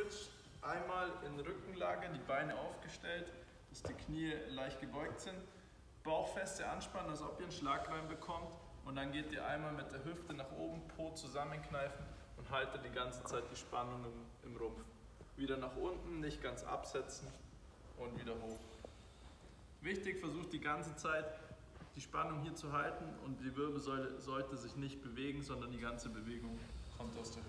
Bridge Einmal in Rückenlage, die Beine aufgestellt, dass die Knie leicht gebeugt sind. Bauchfeste anspannen, als ob ihr einen Schlag reinbekommt. Und dann geht ihr einmal mit der Hüfte nach oben, Po zusammenkneifen und haltet die ganze Zeit die Spannung im, im Rumpf. Wieder nach unten, nicht ganz absetzen und wieder hoch. Wichtig, versucht die ganze Zeit die Spannung hier zu halten und die Wirbelsäule sollte sich nicht bewegen, sondern die ganze Bewegung kommt aus der